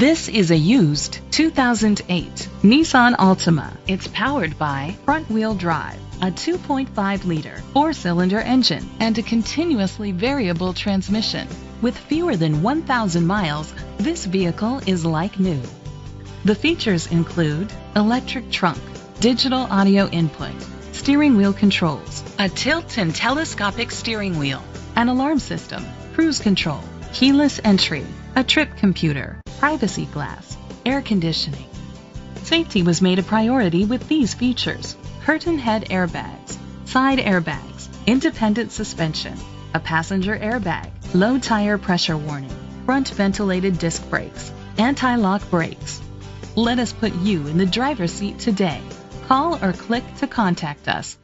This is a used 2008 Nissan Altima. It's powered by front-wheel drive, a 2.5 liter four-cylinder engine, and a continuously variable transmission. With fewer than 1,000 miles, this vehicle is like new. The features include electric trunk, digital audio input, steering wheel controls, a tilt and telescopic steering wheel, an alarm system, cruise control, keyless entry, a trip computer, privacy glass, air conditioning. Safety was made a priority with these features. Curtain head airbags, side airbags, independent suspension, a passenger airbag, low tire pressure warning, front ventilated disc brakes, anti-lock brakes. Let us put you in the driver's seat today. Call or click to contact us.